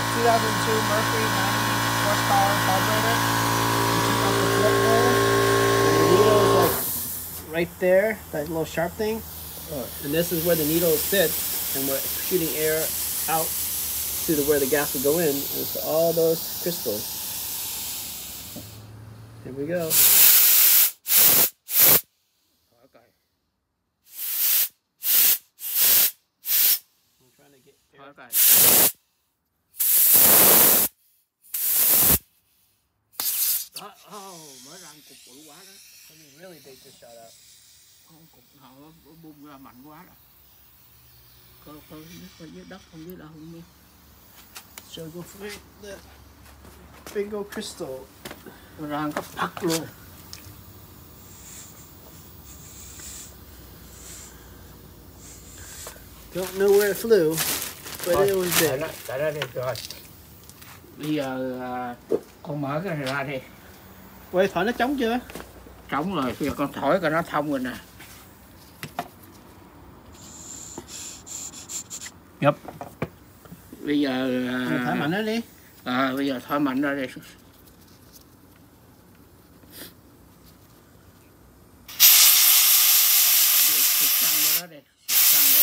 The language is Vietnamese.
2002 Mercury 90 horsepower carburetor. You took off the float the needle is like right there, that little sharp thing. Oh. And this is where the needle sits, and we're shooting air out to the, where the gas will go in. And it's all those crystals. Here we go. Okay. I'm trying to get air. Đó, oh, mới ra một cục bự quá đó Something really big just shot out. Con cục nào nó nó bung ra mạnh quá rồi Coi coi coi dưới đất không biết đâu không biết So go for it. The big old crystal. Ra một cái phật luôn Don't know where it flew, but it was Tại big. đó, tại đó đi rồi Bây giờ à, con mở cái này ra đi Quay thổi nó trống chưa? Trống rồi, bây giờ con thổi coi nó thông rồi nè Yep. Bây giờ Thổi mạnh nó đi. à, bây giờ thôi mạnh ra xịt xăng vô